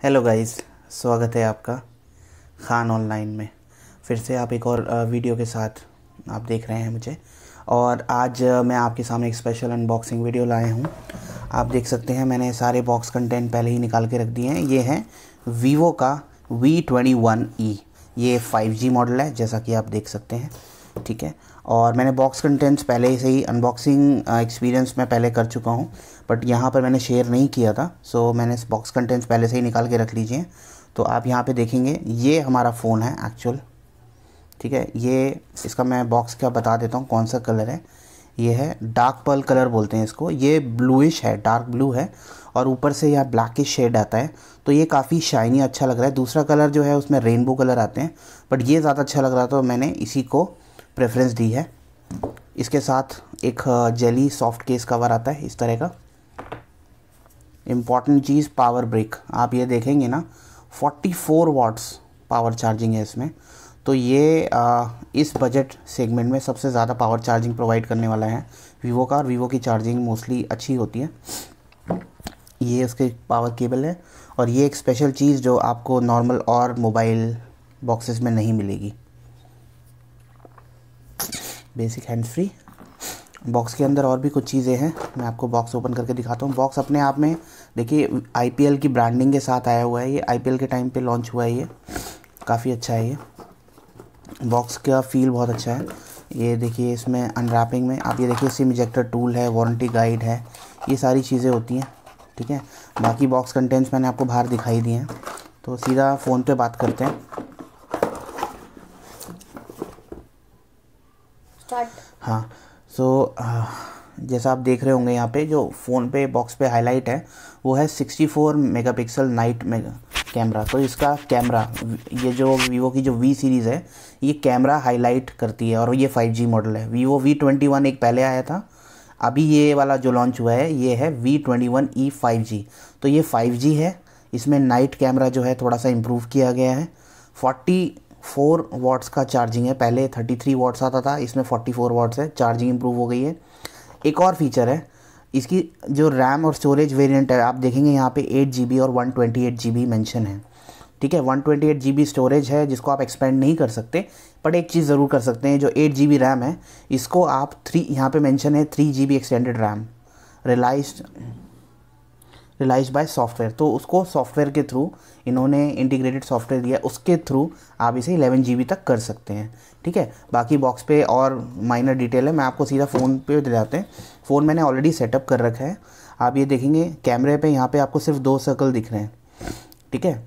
Hello guys स्वागत है आपका खान ऑनलाइन में। फिर से आप एक और वीडियो के साथ आप देख रहे हैं मुझे। और आज मैं आपके सामने एक स्पेशल अनबॉक्सिंग वीडियो लाया हूँ। आप देख सकते हैं, मैंने सारे बॉक्स कंटेंट पहले ही निकाल के रख दिए हैं। ये है वीवो का वी ट्वेंटी वन ई ये 5G मॉडल है, जैसा कि आप देख सकते हैं। ठीक है। और मैंने बॉक्स कंटेंट्स पहले से ही अनबॉक्सिंग एक्सपीरियंस मैं पहले कर चुका हूँ बट यहाँ पर मैंने शेयर नहीं किया था सो मैंने इस बॉक्स कंटेंट्स पहले से ही निकाल के रख लीजिए। तो आप यहाँ पे देखेंगे, ये हमारा फ़ोन है एक्चुअल ठीक है। ये, इसका मैं बॉक्स का बता देता हूँ कौन सा कलर है। ये है डार्क पर्ल कलर बोलते हैं इसको। ये ब्लूइश है डार्क ब्लू है, और ऊपर से यह ब्लैकिश शेड आता है। तो ये काफ़ी शाइनी अच्छा लग रहा है। दूसरा कलर जो है, उसमें रेनबो कलर आते हैं बट ये ज़्यादा अच्छा लग रहा था तो मैंने इसी को प्रेफरेंस दी है। इसके साथ एक जेली सॉफ्ट केस कवर आता है इस तरह का। इंपॉर्टेंट चीज़ पावर ब्रेक आप ये देखेंगे ना 44 वाट्स पावर चार्जिंग है इसमें। तो ये आ, इस बजट सेगमेंट में सबसे ज़्यादा पावर चार्जिंग प्रोवाइड करने वाला है। वीवो का और वीवो की चार्जिंग मोस्टली अच्छी होती है। ये उसके पावर केबल है। और ये एक स्पेशल चीज़ जो आपको नॉर्मल और मोबाइल बॉक्सेस में नहीं मिलेगी। बेसिक हैंड फ्री बॉक्स के अंदर और भी कुछ चीज़ें हैं, मैं आपको बॉक्स ओपन करके दिखाता हूँ। बॉक्स अपने आप में, देखिए आईपीएल की ब्रांडिंग के साथ आया हुआ है ये। आईपीएल के टाइम पे लॉन्च हुआ है ये। काफ़ी अच्छा है ये। बॉक्स का फील बहुत अच्छा है। ये देखिए, इसमें अनरैपिंग में, आप ये देखिए सिम इजेक्टर टूल है वारंटी गाइड है। ये सारी चीज़ें होती हैं, ठीक है? बाकी बॉक्स कंटेंट्स मैंने आपको बाहर दिखाई दिए हैं। तो सीधा फ़ोन पे बात करते हैं। हाँ सो so, जैसा आप देख रहे होंगे यहाँ पे जो फ़ोन पे बॉक्स पे हाईलाइट है वो है 64 मेगापिक्सल नाइट मेगा कैमरा तो इसका कैमरा ये जो वीवो की जो वी सीरीज़ है ये कैमरा हाईलाइट करती है और ये 5G मॉडल है। वीवो वी ट्वेंटी वन एक पहले आया था अभी ये वाला जो लॉन्च हुआ है ये है V twenty one e five G तो ये फाइव जी है इसमें नाइट कैमरा जो है थोड़ा सा इम्प्रूव किया गया है। फोर्टी फोर वाट्स का चार्जिंग है। पहले थर्टी थ्री वाट्स आता था, इसमें फोर्टी फोर वाट्स है। चार्जिंग इम्प्रूव हो गई है। एक और फीचर है, इसकी जो रैम और स्टोरेज वेरिएंट है, आप देखेंगे यहाँ पे एट जी बी और one twenty eight G B mention है। ठीक है one twenty eight G B storage है, जिसको आप एक्सपेंड नहीं कर सकते बट एक चीज़ ज़रूर कर सकते हैं, जो एट जी रैम है, इसको आप थ्री यहाँ पे मेंशन है three G extended RAM realise realise by software. तो उसको सॉफ्टवेयर के थ्रू, इन्होंने इंटीग्रेटेड सॉफ्टवेयर दिया, उसके थ्रू आप इसे 11 जी तक कर सकते हैं। ठीक है? बाकी बॉक्स पे और माइनर डिटेल है, मैं आपको सीधा फ़ोन पे दे जाते हैं। फ़ोन मैंने ऑलरेडी सेटअप कर रखा है। आप ये देखेंगे, कैमरे पे यहाँ पे आपको सिर्फ़ दो सर्कल दिख रहे हैं। ठीक है?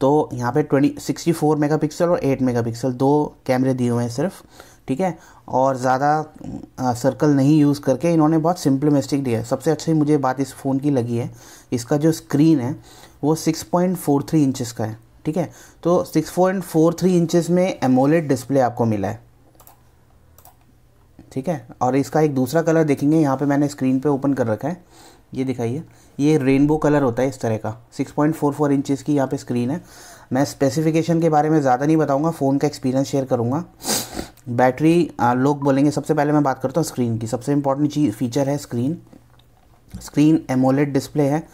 तो यहाँ पे twenty sixty four mega pixel और एट मेगा पिक्सल दो कैमरे दिए हुए हैं सिर्फ़। ठीक है? और ज़्यादा सर्कल नहीं यूज़ करके इन्होंने बहुत सिंपलिमिस्टिक दिया है। सबसे अच्छी मुझे बात इस फ़ोन की लगी है, इसका जो स्क्रीन है, वो 6.43 इंचेस का है, ठीक है? तो 6.43 इंचेस में एमोलेड डिस्प्ले आपको मिला है, ठीक है? और इसका एक दूसरा कलर देखेंगे, यहाँ पे मैंने स्क्रीन पे ओपन कर रखा है। ये दिखाइए, ये रेनबो कलर होता है इस तरह का। 6.44 इंचेस की यहाँ पे स्क्रीन है। मैं स्पेसिफिकेशन के बारे में ज़्यादा नहीं बताऊँगा फ़ोन का एक्सपीरियंस शेयर करूँगा। बैटरी लोग बोलेंगे, सबसे पहले मैं बात करता हूँ स्क्रीन की। सबसे इम्पोर्टेंट चीज़ फीचर है स्क्रीन स्क्रीन एमोलेड डिस्प्ले है।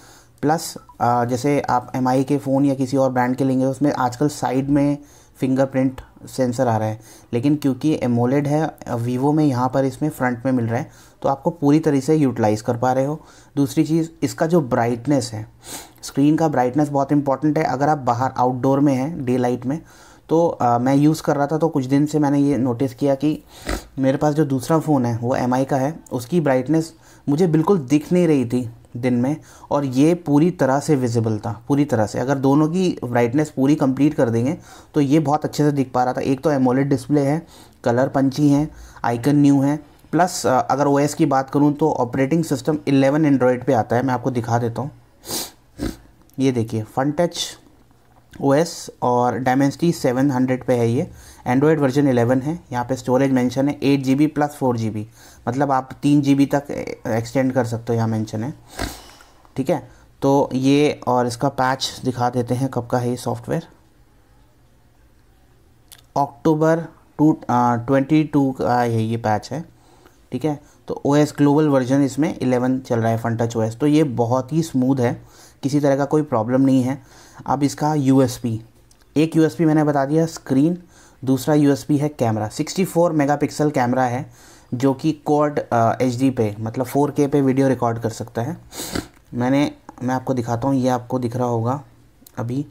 प्लस जैसे आप एमआई के फ़ोन या किसी और ब्रांड के लेंगे, उसमें आजकल साइड में फिंगरप्रिंट सेंसर आ रहा है। लेकिन क्योंकि एमोलेड है वीवो में यहाँ पर इसमें फ्रंट में मिल रहा है तो आपको पूरी तरह से यूटिलाइज़ कर पा रहे हो। दूसरी चीज़, इसका जो ब्राइटनेस है स्क्रीन का ब्राइटनेस बहुत इंपॉर्टेंट है। अगर आप बाहर आउटडोर में हैं डे लाइट में तो आ, मैं यूज़ कर रहा था तो कुछ दिन से मैंने ये नोटिस किया कि मेरे पास जो दूसरा फ़ोन है वो एमआई का है उसकी ब्राइटनेस मुझे बिल्कुल दिख नहीं रही थी दिन में और ये पूरी तरह से विजिबल था पूरी तरह से। अगर दोनों की ब्राइटनेस पूरी कंप्लीट कर देंगे तो ये बहुत अच्छे से दिख पा रहा था। एक तो एमोलेड डिस्प्ले है कलर पंची है आइकन न्यू है प्लस अगर ओएस की बात करूँ तो ऑपरेटिंग सिस्टम 11 एंड्रॉयड पे आता है मैं आपको दिखा देता हूँ। ये देखिए फन टच ओएस और डायमेंसिटी 700 पे है ये। एंड्रॉयड वर्जन 11 है। यहाँ पे स्टोरेज मेंशन है eight G B plus four G B मतलब आप तीन जी बी तक एक्सटेंड कर सकते हो यहाँ मेंशन है। ठीक है? तो ये और इसका पैच दिखा देते हैं कब का है ये software October two twenty two का है ये पैच है। ठीक है? तो ओ एस ग्लोबल वर्जन इसमें 11 चल रहा है फन टच OS तो ये बहुत ही स्मूथ है। किसी तरह का कोई प्रॉब्लम नहीं है। अब इसका यू एक यू मैंने बता दिया स्क्रीन दूसरा यू है कैमरा 64 मेगापिक्सल कैमरा है, जो कि कोड एच डी पे मतलब 4K पे वीडियो रिकॉर्ड कर सकता है। मैंने, मैं आपको दिखाता हूँ, ये आपको दिख रहा होगा अभी।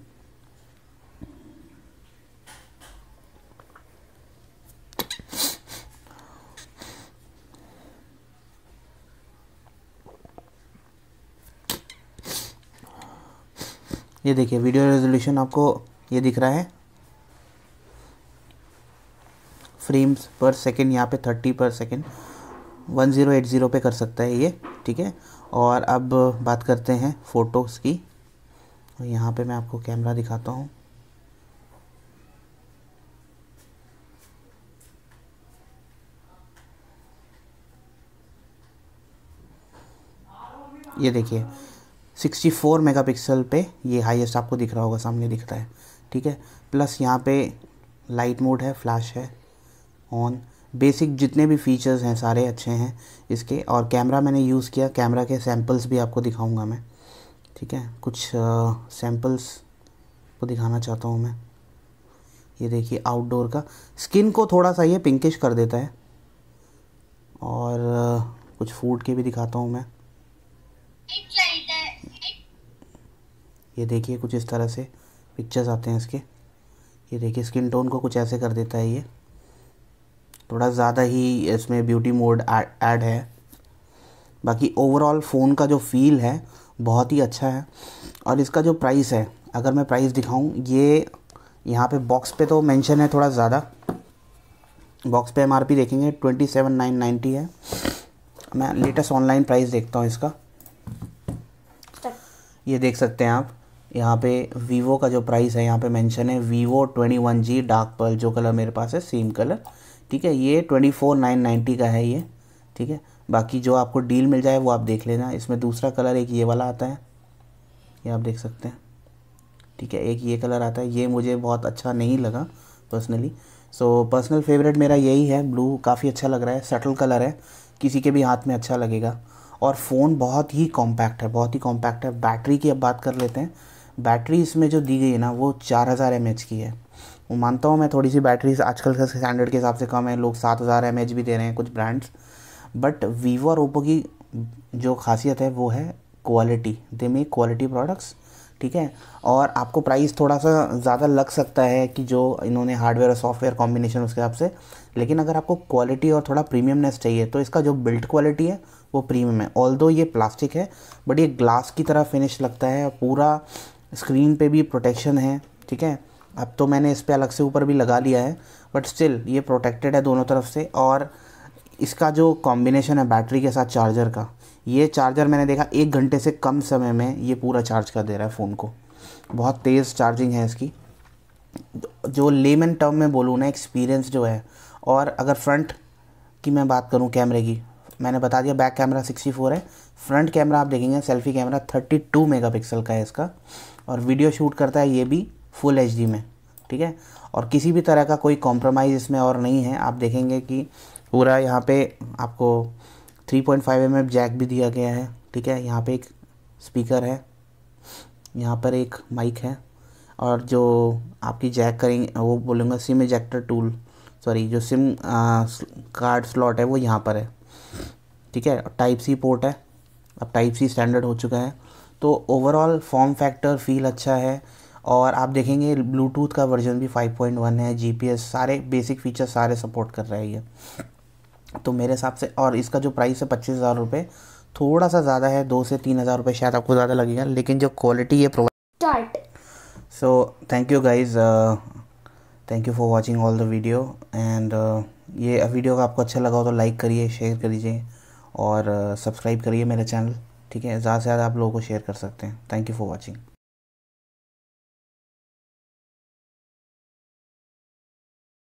ये देखिए वीडियो रेजोल्यूशन आपको ये दिख रहा है। फ्रेम्स पर सेकेंड यहाँ पे thirty per second one zero eight zero पे कर सकता है ये, ठीक है? और अब बात करते हैं फ़ोटोज़ की। यहाँ पे मैं आपको कैमरा दिखाता हूँ। ये देखिए 64 मेगापिक्सल पे ये हाईएस्ट आपको दिख रहा होगा, सामने दिख रहा है। ठीक है? प्लस यहाँ पे लाइट मोड है फ्लैश है ऑन बेसिक जितने भी फीचर्स हैं, सारे अच्छे हैं इसके। और कैमरा मैंने यूज़ किया कैमरा के सैम्पल्स भी आपको दिखाऊँगा मैं। ठीक है? कुछ सैम्पल्स को दिखाना चाहता हूँ मैं। ये देखिए आउटडोर का। स्किन को थोड़ा सा ये पिंकिश कर देता है। और कुछ फ़ूड के भी दिखाता हूँ मैं। ये देखिए कुछ इस तरह से पिक्चर्स आते हैं इसके। ये देखिए स्किन टोन को कुछ ऐसे कर देता है ये। थोड़ा ज़्यादा ही इसमें ब्यूटी मोड ऐड है। बाकी ओवरऑल फ़ोन का जो फील है बहुत ही अच्छा है। और इसका जो प्राइस है अगर मैं प्राइस दिखाऊँ ये यहाँ पे बॉक्स पे तो मेंशन है थोड़ा ज़्यादा। बॉक्स पे एमआरपी देखेंगे ट्वेंटी सेवन नाइन नाइन्टी है। मैं लेटेस्ट ऑनलाइन प्राइस देखता हूँ इसका। ये देख सकते हैं आप। यहाँ पे वीवो का जो प्राइस है, यहाँ पे मेंशन है Vivo twenty one G dark pearl जो कलर मेरे पास है सेम कलर ठीक है, ये ट्वेंटी फोर नाइन नाइन्टी का है ये। ठीक है, बाकी जो आपको डील मिल जाए, वो आप देख लेना। इसमें दूसरा कलर एक ये वाला आता है। ये आप देख सकते हैं। ठीक है, एक ये कलर आता है। ये मुझे बहुत अच्छा नहीं लगा पर्सनली सो पर्सनल फेवरेट मेरा यही है ब्लू काफ़ी अच्छा लग रहा है। सटल कलर है। किसी के भी हाथ में अच्छा लगेगा। और फ़ोन बहुत ही कॉम्पैक्ट है, बहुत ही कॉम्पैक्ट है। बैटरी की अब बात कर लेते हैं। बैटरी इसमें जो दी गई है ना, वो चार हज़ार एम की है। वो मानता हूँ मैं, थोड़ी सी बैटरी आजकल के स्टैंडर्ड के हिसाब से कम है, लोग सात हज़ार एम भी दे रहे हैं कुछ ब्रांड्स बट वीवो और ओप्पो की जो खासियत है, वो है quality the make quality products ठीक है? और आपको प्राइस थोड़ा सा ज़्यादा लग सकता है कि जो इन्होंने हार्डवेयर और सॉफ्टवेयर कॉम्बिनेशन उसके हिसाब से, लेकिन अगर आपको क्वालिटी और थोड़ा प्रीमियमनेस चाहिए तो इसका जो बिल्ट क्वालिटी है, वो प्रीमियम है। ऑल ये प्लास्टिक है बट ये ग्लास की तरह फिनिश लगता है, पूरा स्क्रीन पे भी प्रोटेक्शन है, ठीक है? अब तो मैंने इस पर अलग से ऊपर भी लगा लिया है बट स्टिल ये प्रोटेक्टेड है दोनों तरफ़ से और इसका जो कॉम्बिनेशन है बैटरी के साथ चार्जर का, ये चार्जर मैंने देखा एक घंटे से कम समय में ये पूरा चार्ज कर दे रहा है फ़ोन को। बहुत तेज़ चार्जिंग है इसकी। जो लेमन टर्म में बोलूँ ना एक्सपीरियंस जो है, और अगर फ्रंट की मैं बात करूँ कैमरे की मैंने बता दिया बैक कैमरा 64 है। फ्रंट कैमरा आप देखेंगे सेल्फी कैमरा 32 मेगापिक्सल का है इसका। और वीडियो शूट करता है ये भी फुल एचडी में, ठीक है? और किसी भी तरह का कोई कॉम्प्रोमाइज़ इसमें और नहीं है। आप देखेंगे कि पूरा यहाँ पे आपको 3.5 पॉइंट जैक भी दिया गया है, ठीक है? यहाँ पे एक स्पीकर है, यहाँ पर एक माइक है। और जो आपकी जैक करेंगे, वो बोलूँगा सिम इजेक्टर टूल सॉरी जो सिम कार्ड स्लॉट है, वो यहाँ पर है। ठीक है? टाइप सी पोर्ट है। अब टाइप सी स्टैंडर्ड हो चुका है। तो ओवरऑल फॉर्म फैक्टर फील अच्छा है और आप देखेंगे ब्लूटूथ का वर्जन भी 5.1 है जीपीएस सारे बेसिक फीचर सारे सपोर्ट कर रहा है ये। तो मेरे हिसाब से और इसका जो प्राइस है पच्चीस हज़ार रुपये थोड़ा सा ज़्यादा है दो से तीन हज़ार रुपये शायद आपको ज़्यादा लगेगा लेकिन जो क्वालिटी ये provide so thank you guys thank you for watching all the video and ये वीडियो का आपको अच्छा लगा हो तो लाइक करिए शेयर करिए। और सब्सक्राइब uh, करिए मेरा चैनल ठीक है? ज़्यादा से ज़्यादा आप लोगों को शेयर कर सकते हैं। Thank you for watching